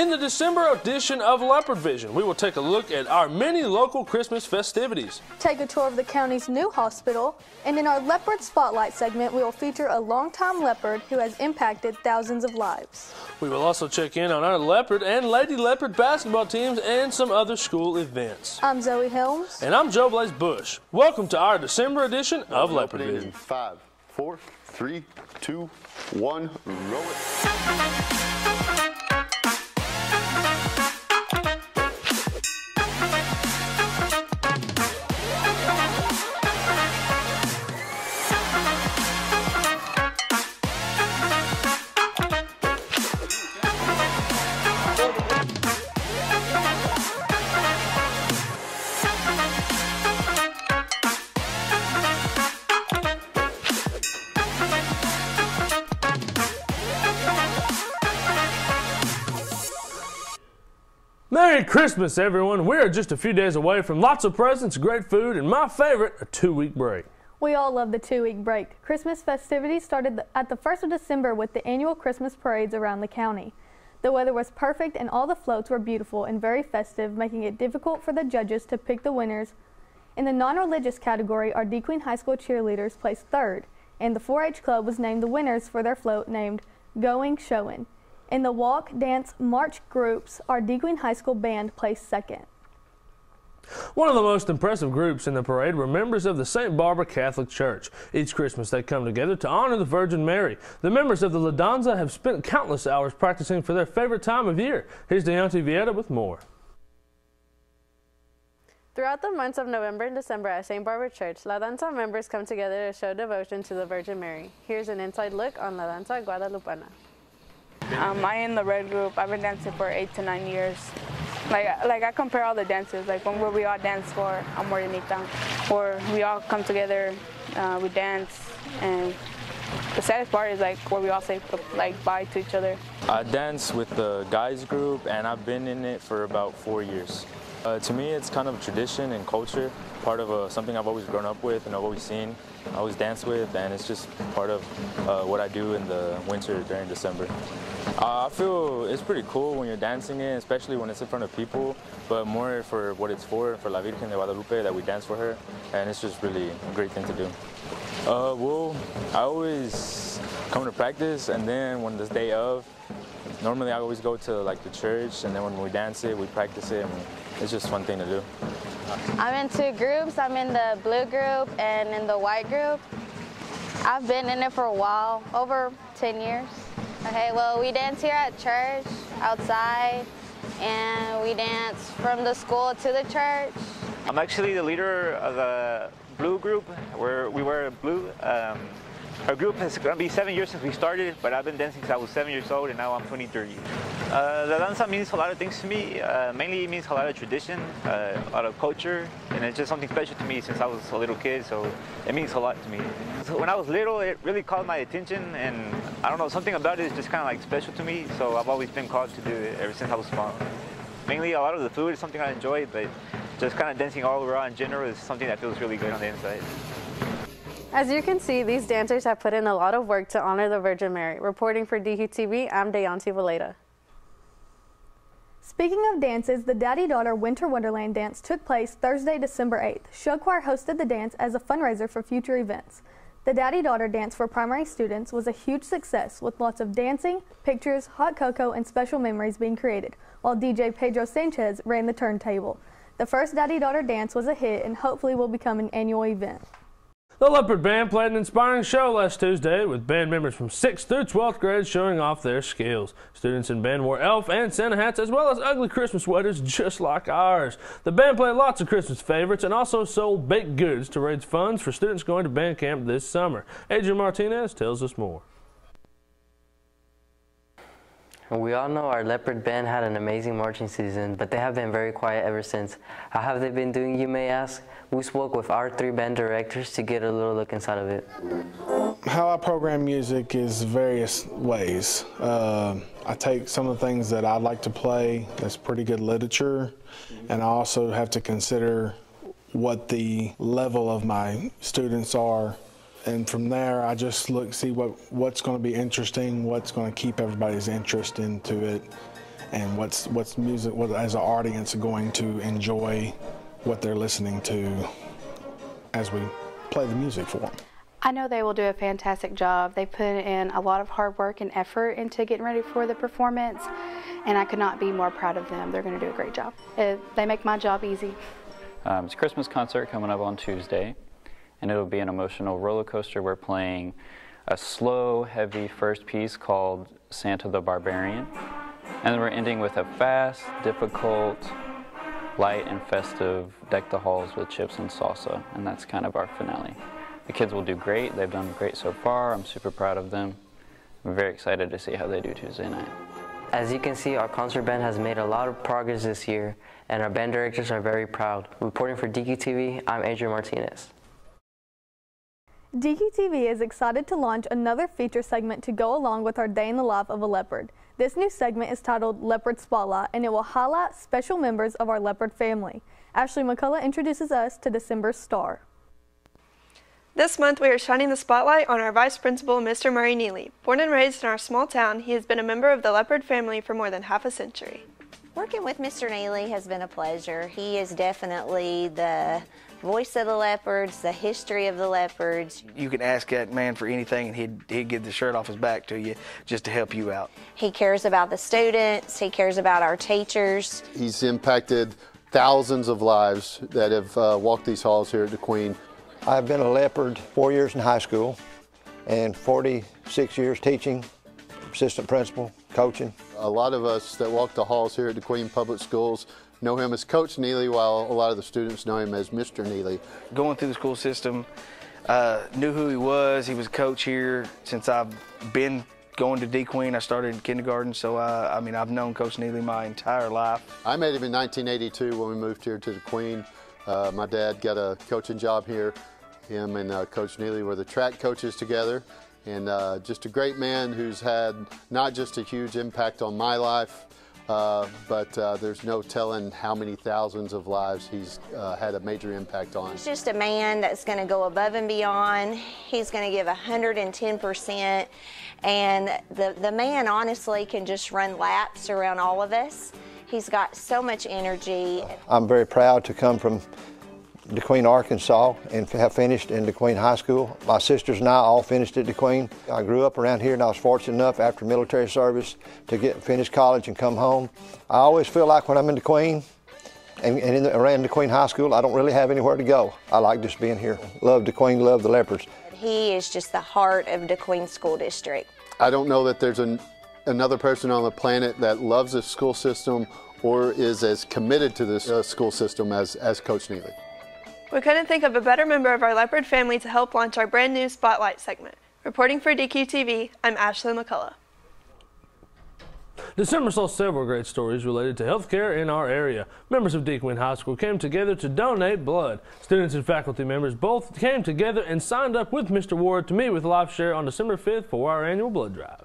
In the December edition of Leopard Vision, we will take a look at our many local Christmas festivities. Take a tour of the county's new hospital, and in our Leopard Spotlight segment, we will feature a longtime leopard who has impacted thousands of lives. We will also check in on our Leopard and Lady Leopard basketball teams and some other school events. I'm Zoe Helms. And I'm Joe Blaze Bush. Welcome to our December edition of Leopard Vision. Five, four, three, two, one, roll it. Christmas, everyone. We are just a few days away from lots of presents, great food, and my favorite, a two week break. We all love the two week break. Christmas festivities started at the 1st of December with the annual Christmas parades around the county. The weather was perfect and all the floats were beautiful and very festive, making it difficult for the judges to pick the winners. In the non religious category, our De Queen High School cheerleaders placed third, and the 4 H Club was named the winners for their float named Going Showin'. In the walk, dance, march groups, our De Queen High School band placed second. One of the most impressive groups in the parade were members of the St. Barbara Catholic Church. Each Christmas they come together to honor the Virgin Mary. The members of the La Danza have spent countless hours practicing for their favorite time of year. Here's Deontay Vieta with more. Throughout the months of November and December at St. Barbara Church, La Danza members come together to show devotion to the Virgin Mary. Here's an inside look on La Danza Guadalupana. Um, I in the red group. I've been dancing for eight to nine years. Like, like I compare all the dances, like when where we all dance for Amorenita, where we all come together, uh, we dance, and the saddest part is like where we all say like bye to each other. I dance with the guys group, and I've been in it for about four years. Uh, to me, it's kind of tradition and culture, part of uh, something I've always grown up with and I've always seen, I always dance with, and it's just part of uh, what I do in the winter during December. Uh, I feel it's pretty cool when you're dancing it, especially when it's in front of people, but more for what it's for, for La Virgen de Guadalupe, that we dance for her, and it's just really a great thing to do. Uh, well, I always come to practice, and then when the day of, normally I always go to like the church, and then when we dance it, we practice it, and it's just fun thing to do. I'm in two groups. I'm in the blue group and in the white group. I've been in it for a while, over 10 years. Okay, well, we dance here at church, outside, and we dance from the school to the church. I'm actually the leader of the blue group, where we wear blue. Um, our group has going to be seven years since we started, but I've been dancing since I was seven years old, and now I'm 23. Uh, the danza means a lot of things to me. Uh, mainly, it means a lot of tradition, uh, a lot of culture, and it's just something special to me since I was a little kid. So it means a lot to me. So when I was little, it really caught my attention, and I don't know, something about it is just kind of like special to me. So I've always been called to do it ever since I was small. Mainly, a lot of the food is something I enjoy, but just kind of dancing all around in general is something that feels really good on the inside. As you can see, these dancers have put in a lot of work to honor the Virgin Mary. Reporting for DQTV, I'm Deonti Valeda. Speaking of dances, the Daddy Daughter Winter Wonderland dance took place Thursday, December 8th. Show Choir hosted the dance as a fundraiser for future events. The Daddy Daughter dance for primary students was a huge success with lots of dancing, pictures, hot cocoa, and special memories being created, while DJ Pedro Sanchez ran the turntable. The first Daddy Daughter dance was a hit and hopefully will become an annual event. The Leopard Band played an inspiring show last Tuesday with band members from 6th through 12th grade showing off their skills. Students in band wore elf and Santa hats as well as ugly Christmas sweaters just like ours. The band played lots of Christmas favorites and also sold baked goods to raise funds for students going to band camp this summer. Adrian Martinez tells us more. We all know our Leopard Band had an amazing marching season, but they have been very quiet ever since. How have they been doing, you may ask? We spoke with our three band directors to get a little look inside of it. How I program music is various ways. Uh, I take some of the things that I like to play that's pretty good literature, and I also have to consider what the level of my students are and from there I just look see what what's going to be interesting, what's going to keep everybody's interest into it, and what's what's music what as an audience going to enjoy what they're listening to as we play the music for them. I know they will do a fantastic job. They put in a lot of hard work and effort into getting ready for the performance, and I could not be more proud of them. They're going to do a great job. It, they make my job easy. Um, it's a Christmas concert coming up on Tuesday, and it'll be an emotional roller coaster. We're playing a slow, heavy first piece called Santa the Barbarian, and then we're ending with a fast, difficult, light, and festive Deck the Halls with Chips and Salsa, and that's kind of our finale. The kids will do great. They've done great so far. I'm super proud of them. I'm very excited to see how they do Tuesday night. As you can see, our concert band has made a lot of progress this year, and our band directors are very proud. Reporting for DQTV, I'm Adrian Martinez. DQTV is excited to launch another feature segment to go along with our Day in the Life of a Leopard. This new segment is titled Leopard Spotlight, and it will highlight special members of our leopard family. Ashley McCullough introduces us to December's star. This month, we are shining the spotlight on our Vice Principal, Mr. Murray Neely. Born and raised in our small town, he has been a member of the Leopard family for more than half a century. Working with Mr. Neely has been a pleasure. He is definitely the voice of the leopards, the history of the leopards. You can ask that man for anything and he'd, he'd give the shirt off his back to you just to help you out. He cares about the students, he cares about our teachers. He's impacted thousands of lives that have uh, walked these halls here at De Queen. I've been a leopard four years in high school and 46 years teaching, assistant principal, coaching. A lot of us that walk the halls here at De Queen Public Schools know him as Coach Neely, while a lot of the students know him as Mr. Neely. Going through the school system, uh, knew who he was. He was a coach here since I've been going to De Queen. I started in kindergarten, so uh, I mean I've known Coach Neely my entire life. I met him in 1982 when we moved here to De Queen. Uh, my dad got a coaching job here. Him and uh, Coach Neely were the track coaches together. And uh, just a great man who's had not just a huge impact on my life, uh, but uh, there's no telling how many thousands of lives he's uh, had a major impact on. He's just a man that's going to go above and beyond. He's going to give 110%. And the, the man honestly can just run laps around all of us. He's got so much energy. I'm very proud to come from DeQueen, Arkansas, and have finished in DeQueen High School. My sisters and I all finished at DeQueen. I grew up around here and I was fortunate enough after military service to get finish college and come home. I always feel like when I'm in DeQueen and, and in the, around DeQueen High School, I don't really have anywhere to go. I like just being here. Love DeQueen, love the Leopards. He is just the heart of DeQueen School District. I don't know that there's an, another person on the planet that loves the school system or is as committed to this uh, school system as, as Coach Neely. We couldn't think of a better member of our leopard family to help launch our brand new Spotlight segment. Reporting for DQTV, I'm Ashley McCullough. December saw several great stories related to healthcare in our area. Members of DeQueen High School came together to donate blood. Students and faculty members both came together and signed up with Mr. Ward to meet with LifeShare on December 5th for our annual blood drive.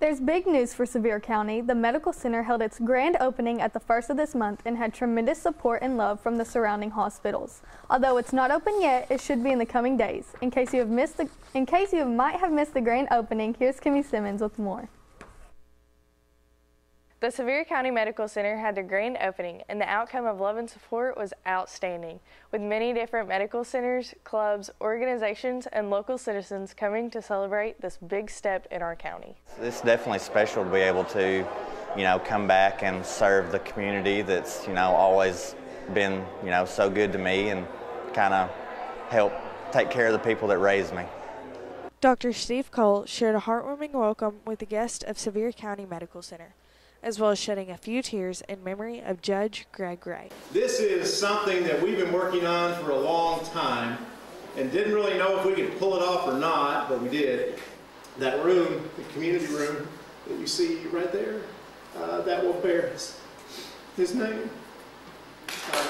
There's big news for Sevier County. The medical center held its grand opening at the first of this month and had tremendous support and love from the surrounding hospitals. Although it's not open yet, it should be in the coming days. In case you have missed the, in case you might have missed the grand opening, here's Kimmy Simmons with more. The Sevier County Medical Center had their grand opening, and the outcome of love and support was outstanding, with many different medical centers, clubs, organizations, and local citizens coming to celebrate this big step in our county. It's definitely special to be able to, you know, come back and serve the community that's, you know, always been, you know, so good to me and kind of help take care of the people that raised me. Dr. Steve Cole shared a heartwarming welcome with the guests of Sevier County Medical Center as well as shedding a few tears in memory of Judge Greg Gray. This is something that we've been working on for a long time and didn't really know if we could pull it off or not, but we did. That room, the community room that you see right there, uh, that will bear his, his name. Uh,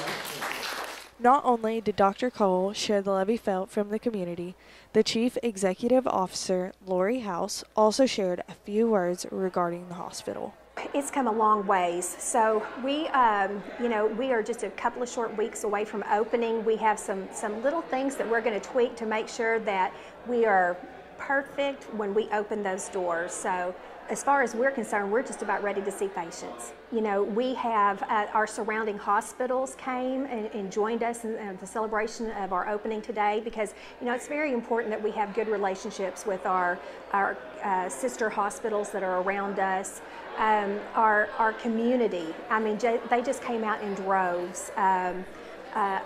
not only did Dr. Cole share the love he felt from the community, the Chief Executive Officer, Lori House, also shared a few words regarding the hospital it's come a long ways. So we, um, you know, we are just a couple of short weeks away from opening. We have some some little things that we're going to tweak to make sure that we are perfect when we open those doors. So as far as we're concerned, we're just about ready to see patients. You know, we have uh, our surrounding hospitals came and, and joined us in, in, the celebration of our opening today because, you know, it's very important that we have good relationships with our, our uh, sister hospitals that are around us. Um, our, our community, I mean, they just came out in droves. Um, uh,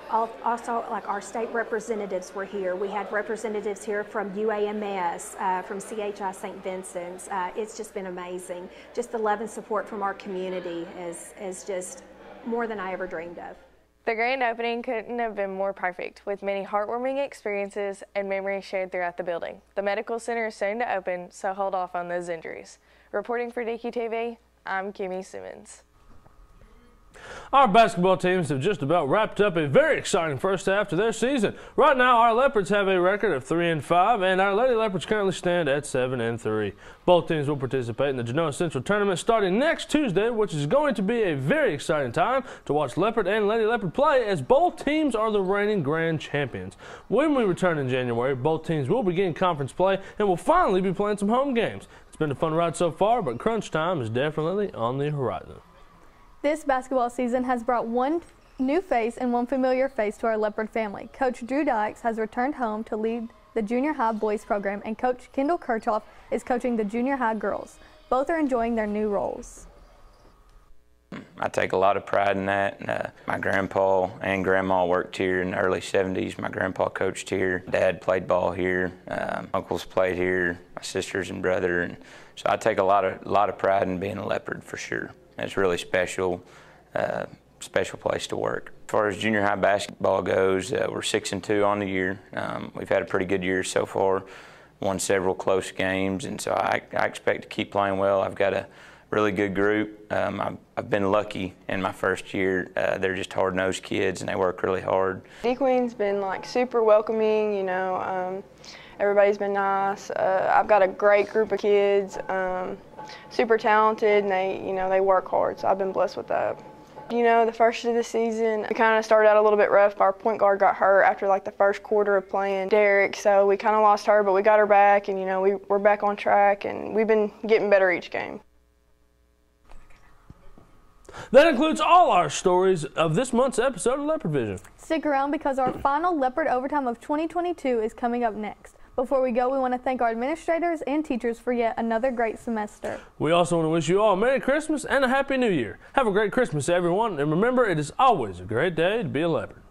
also, like our state representatives were here. We had representatives here from UAMS, uh, from CHI St. Vincent's. Uh, it's just been amazing. Just the love and support from our community is, is just more than I ever dreamed of. The grand opening couldn't have been more perfect, with many heartwarming experiences and memories shared throughout the building. The medical center is soon to open, so hold off on those injuries. Reporting for DQTV, I'm Kimmy Simmons. Our basketball teams have just about wrapped up a very exciting first half to their season. Right now, our Leopards have a record of 3 and 5, and our Lady Leopards currently stand at 7 and 3. Both teams will participate in the Genoa Central Tournament starting next Tuesday, which is going to be a very exciting time to watch Leopard and Lady Leopard play as both teams are the reigning grand champions. When we return in January, both teams will begin conference play and will finally be playing some home games. It's been a fun ride so far, but crunch time is definitely on the horizon. This basketball season has brought one new face and one familiar face to our Leopard family. Coach Drew Dykes has returned home to lead the junior high boys program, and Coach Kendall Kirchhoff is coaching the junior high girls. Both are enjoying their new roles. I take a lot of pride in that. Uh, my grandpa and grandma worked here in the early 70s. My grandpa coached here. Dad played ball here. Um, uncles played here. My sisters and brother. And so I take a lot of, lot of pride in being a leopard for sure. It's really special, uh, special place to work. As far as junior high basketball goes, uh, we're six and two on the year. Um, we've had a pretty good year so far. Won several close games, and so I, I expect to keep playing well. I've got a really good group. Um, I've, I've, been lucky in my first year. Uh, they're just hard-nosed kids, and they work really hard. De Queen's been like super welcoming. You know, um, everybody's been nice. Uh, I've got a great group of kids. Um, super talented and they, you know, they work hard. So I've been blessed with that. You know, the first of the season, we kind of started out a little bit rough. Our point guard got hurt after like the first quarter of playing Derek, so we kind of lost her, but we got her back, and you know, we, we're back on track, and we've been getting better each game. That includes all our stories of this month's episode of Leopard Vision. Stick around because our final Leopard Overtime of 2022 is coming up next. Before we go, we want to thank our administrators and teachers for yet another great semester. We also want to wish you all a Merry Christmas and a Happy New Year. Have a great Christmas, everyone, and remember, it is always a great day to be a leopard.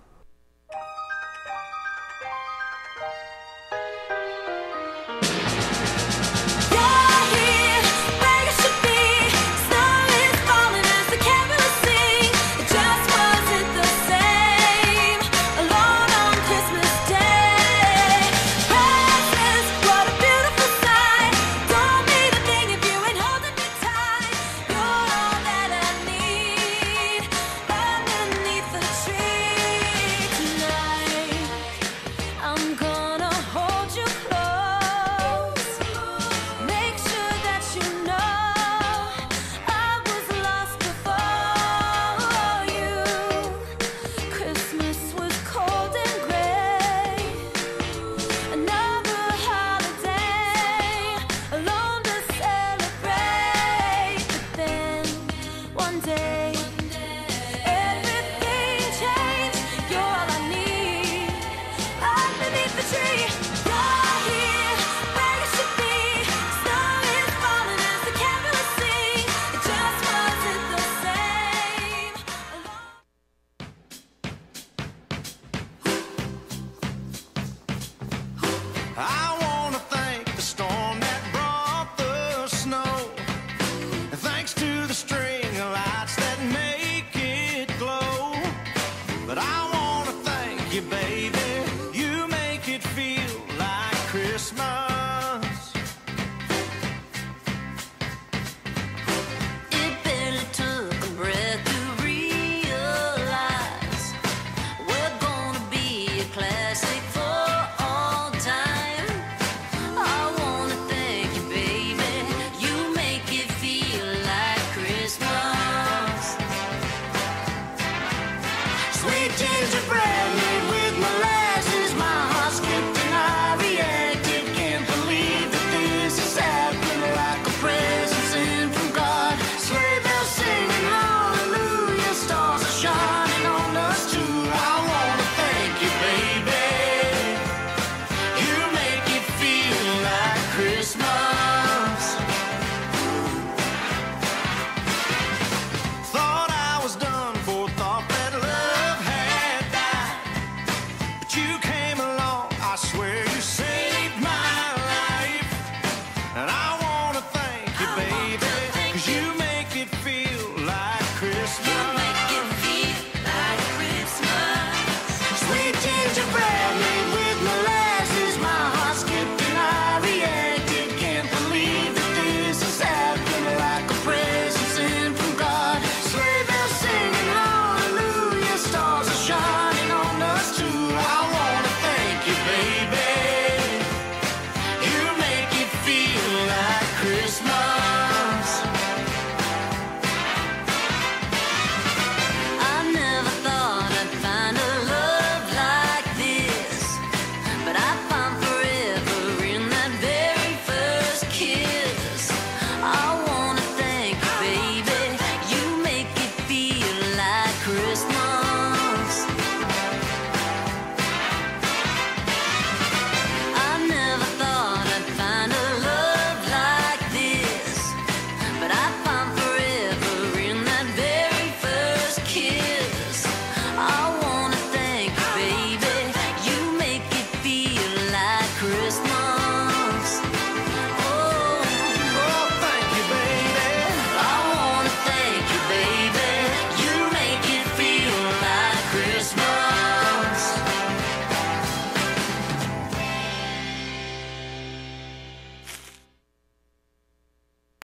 you, baby.